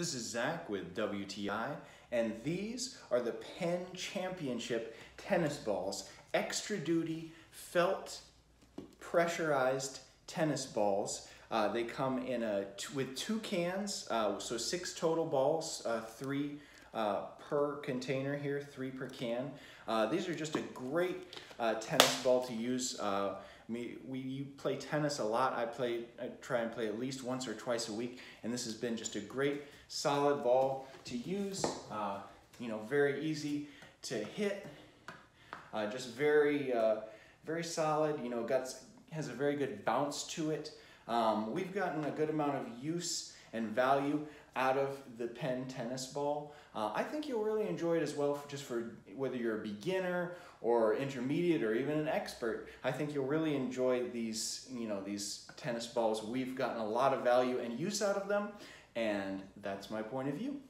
This is Zach with WTI, and these are the Penn Championship tennis balls. Extra duty, felt, pressurized tennis balls. Uh, they come in a with two cans, uh, so six total balls, uh, three uh, per container here, three per can. Uh, these are just a great uh, tennis ball to use. me, we play tennis a lot. I play, I try and play at least once or twice a week, and this has been just a great solid ball to use. you know, very easy to hit. just very, very solid. You know, has a very good bounce to it. Um, we've gotten a good amount of use and value out of the Penn tennis ball. Uh, I think you'll really enjoy it as well, for just for whether you're a beginner or intermediate or even an expert. I think you'll really enjoy these, you know, these tennis balls. We've gotten a lot of value and use out of them, and that's my point of view.